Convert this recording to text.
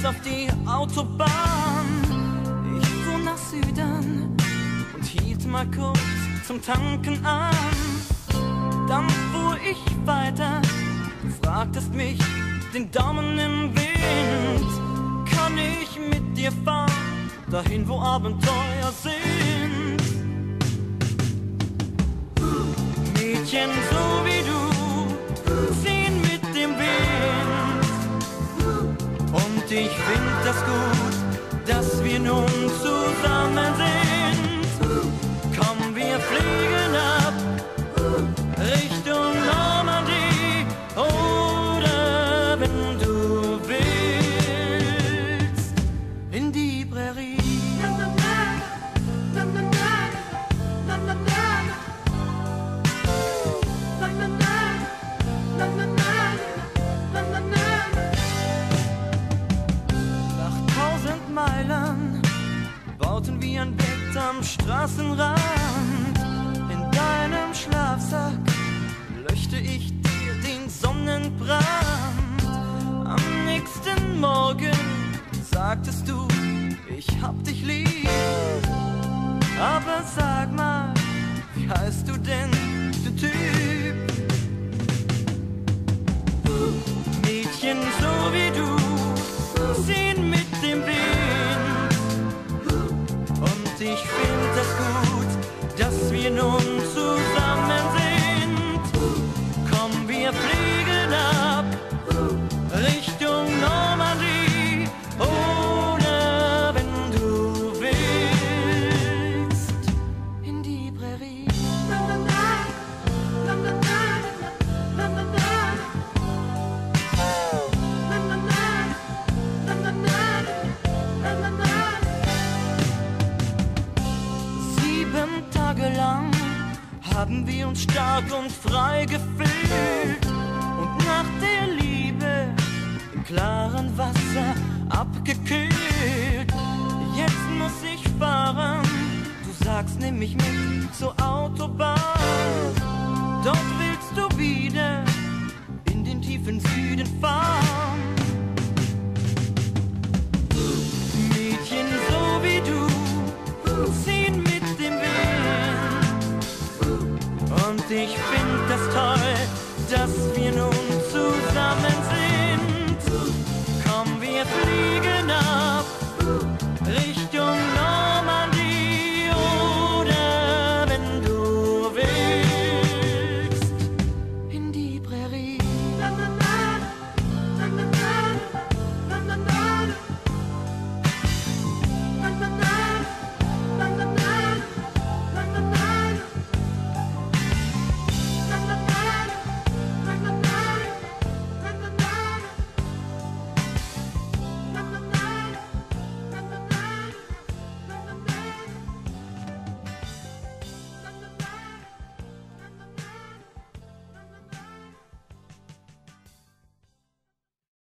bis auf die Autobahn. Ich fuhr nach Süden und hielt mal kurz zum Tanken an. Dann fuhr ich weiter, du fragtest mich den Daumen im Wind. Kann ich mit dir fahren, dahin wo Abenteuer sind? Mädchen so wie ich find das gut, dass wir nun zusammen sind. Wir ein Bett am Straßenrand. In deinem Schlafsack löschte ich dir den Sonnenbrand. Am nächsten Morgen sagtest du, ich hab dich lieb. Aber sag mal, wie heißt du denn, gut, dass haben wir uns stark und frei gefühlt und nach der Liebe im klaren Wasser abgekühlt. Jetzt muss ich fahren, du sagst, nimm mich mit ich bin.